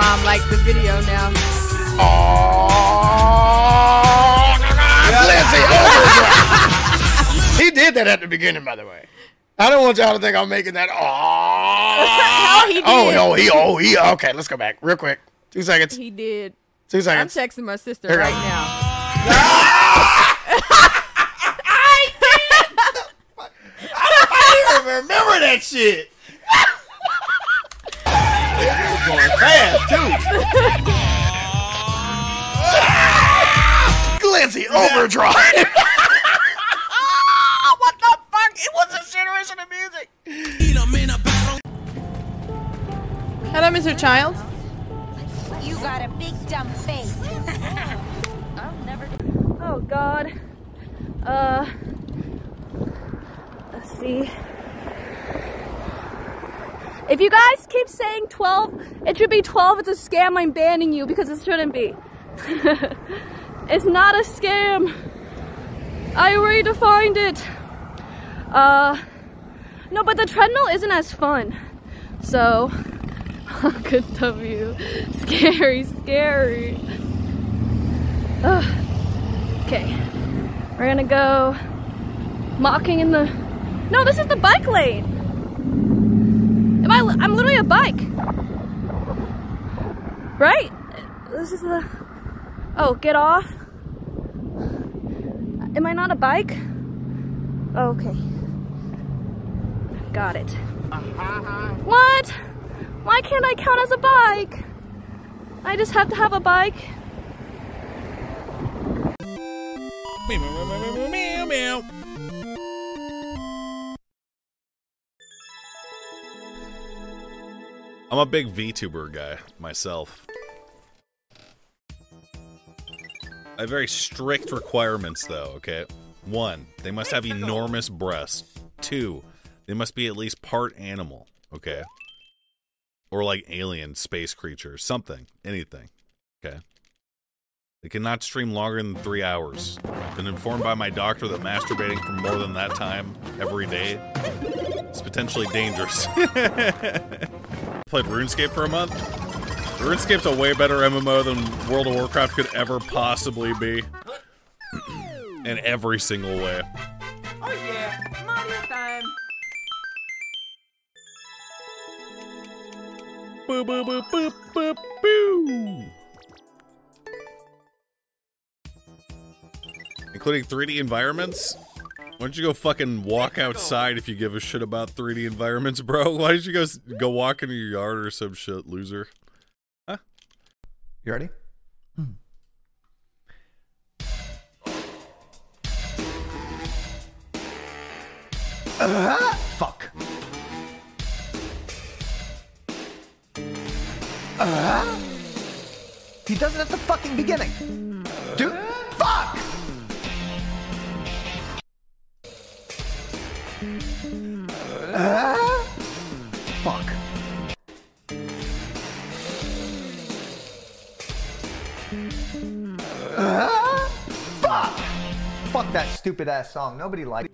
mom likes the video now. Oh, Lindsay Overdrive. he did that at the beginning, by the way. I don't want y'all to think I'm making that. Oh, he did. oh, oh, he, oh, he. Okay, let's go back real quick. Two seconds. He did. Two seconds. I'm texting my sister Here right go. now. I don't remember that shit. Fast too. Lindsay Overdrive. what the fuck? It was a generation of music. Hello, Mr. Child. You got a big dumb face. I'll never do Oh God. Uh. Let's see. If you guys keep saying 12, it should be 12. It's a scam. I'm banning you because it shouldn't be. it's not a scam. I redefined it. Uh. No, but the treadmill isn't as fun. So. Good W. Scary, scary. Okay. We're gonna go mocking in the. No, this is the bike lane. Am I? I'm literally a bike. Right? This is the. Oh, get off. Am I not a bike? Oh, okay. Got it. What? Why can't I count as a bike? I just have to have a bike. I'm a big VTuber guy myself. I have very strict requirements though, okay? One, they must have enormous breasts. Two, they must be at least part animal, okay? Or like alien space creature, something, anything, okay? They cannot stream longer than three hours. I've been informed by my doctor that masturbating for more than that time every day is potentially dangerous. Played RuneScape for a month. RuneScape's a way better MMO than World of Warcraft could ever possibly be. In every single way. Oh yeah, Mario time. Boo boo boo boo boo boo. Including 3D environments? Why don't you go fucking walk outside if you give a shit about 3D environments, bro? Why don't you go go walk into your yard or some shit, loser? Huh? You ready? Uh, fuck. Uh, he does it at the fucking beginning. Uh, fuck. Uh, fuck! Fuck that stupid ass song. Nobody likes it.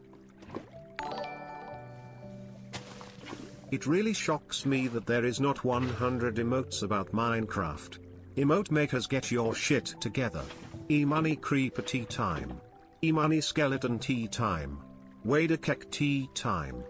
It really shocks me that there is not 100 emotes about Minecraft. Emote makers get your shit together. E-money creeper tea time. E-money skeleton tea time. Wader kek tea time.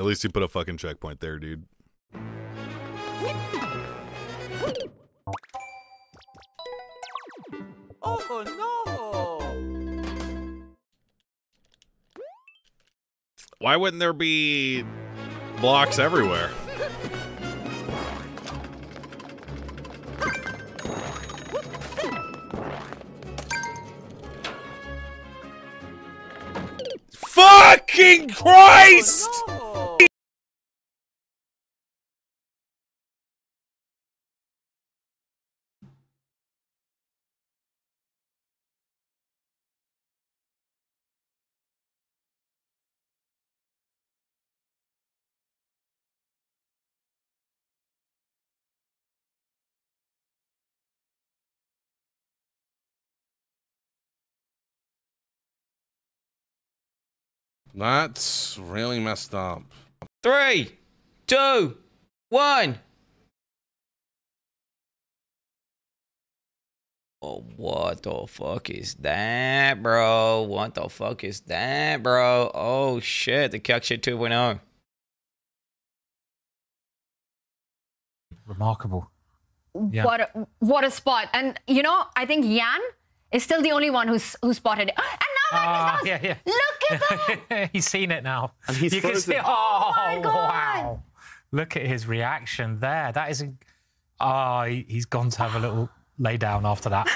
At least you put a fucking checkpoint there, dude. Oh no! Why wouldn't there be blocks everywhere? Fucking Christ! Oh, That's really messed up. Three, two, one. Oh, what the fuck is that, bro? What the fuck is that, bro? Oh shit, the Cuck shit 2.0. Remarkable. Yeah. What a, what a spot! And you know, I think Yan is still the only one who's who spotted it. And now Ah, yeah, yeah. Look at that! he's seen it now. And he's you can see. Oh, Oh my God. wow! Look at his reaction there. That is. Oh, he, he's gone to have a little lay down after that.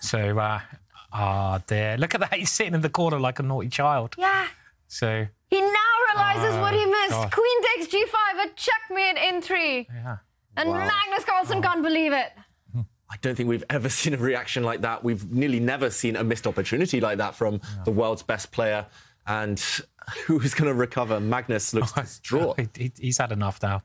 So, uh, ah, dear. Look at that. He's sitting in the corner like a naughty child. Yeah. So, He now realizes what he Oh, missed. God. Queen takes g5, a checkmate in three. yeah. And Wow. Magnus Carlsen can't believe it. I don't think we've ever seen a reaction like that. We've nearly never seen a missed opportunity like that from the world's best player. And who's going to recover? Magnus looks distraught. He- he- he's had enough now.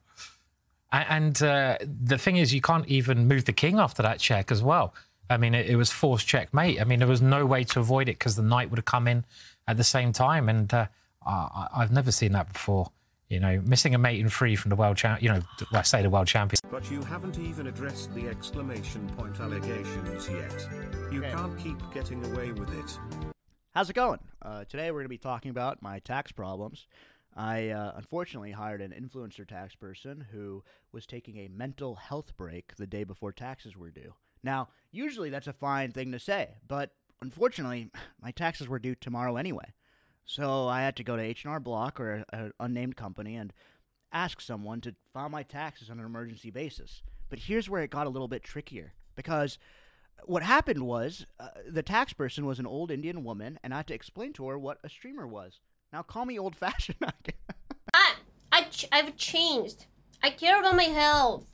And uh, the thing is, you can't even move the king after that check as well. I mean, it, it was forced checkmate. I mean, there was no way to avoid it because the knight would have come in at the same time. And uh, I, I've never seen that before. You know, missing a mate in three from the world champ. You know, I say the world champion. But you haven't even addressed the exclamation point allegations yet. You can't keep getting away with it. How's it going? Uh, today we're going to be talking about my tax problems. I uh, unfortunately hired an influencer tax person who was taking a mental health break the day before taxes were due. Now, usually that's a fine thing to say, but unfortunately, my taxes were due tomorrow anyway. So I had to go to H&R Block or an unnamed company and ask someone to file my taxes on an emergency basis. But here's where it got a little bit trickier because what happened was uh, the tax person was an old Indian woman, and I had to explain to her what a streamer was. Now, call me old fashioned. I, I ch- I've changed. I care about my health.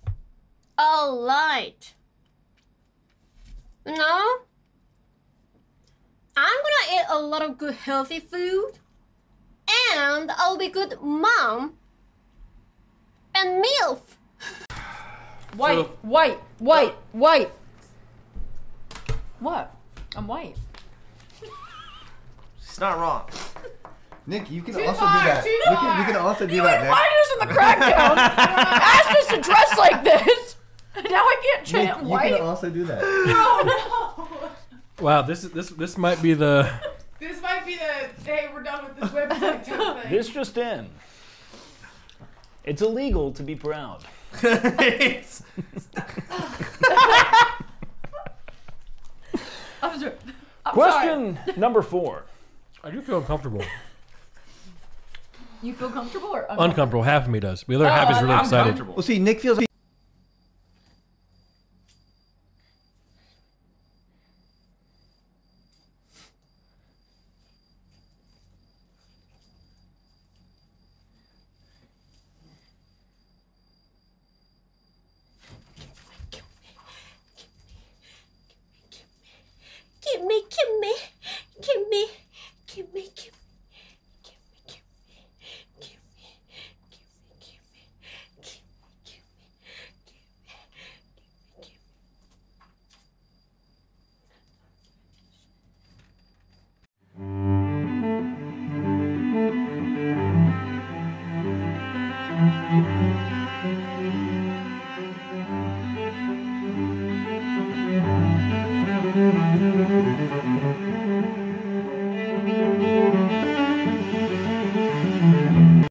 A lot. No? I'm gonna eat a lot of good healthy food. And I'll be good mom. And MILF. White, white, white, white. What? I'm white. It's not wrong. Nick, you can Too also far, do that. too You can, you can also do You that, Nick. invited us in the crackdown. asked us to dress like this. Now I can't Nick, chant you white. can also do that. No, no. Wow, this is this this might be the This might be the hey, we're done with this website type thing. This just in. It's illegal to be proud. I'm sorry. I'm Question sorry. number four. I do feel uncomfortable. You feel comfortable or Uncomfortable. Half of me does. The other Oh, half is oh, really I'm excited. comfortable. Well, see, Nick feels.